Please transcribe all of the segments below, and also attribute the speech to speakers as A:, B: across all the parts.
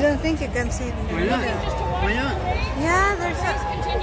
A: don't think you can see it in the
B: Why not? Why not?
A: Yeah, there's a...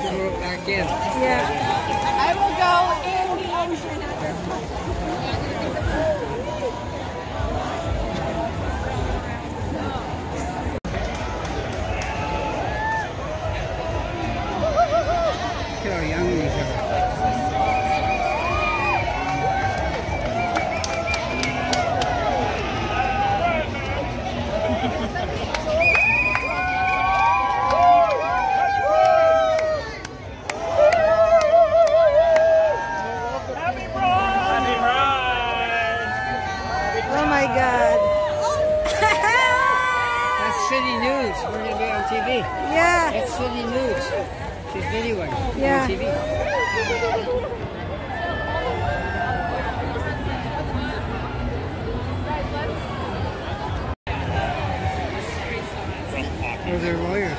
B: throw it back in.
A: Yeah.
C: I will go
A: my God.
B: That's City News. We're going to be on TV.
A: yeah.
B: That's City News. She's videoing
A: Yeah.
B: on TV. Those are lawyers.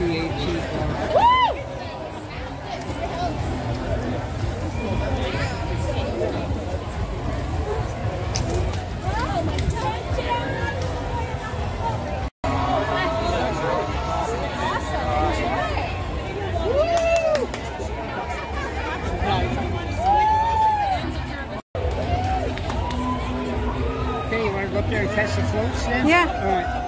A: Love, C-H-E-R. Okay, you want to go up there and catch the floats then?
D: Yeah.
A: All right.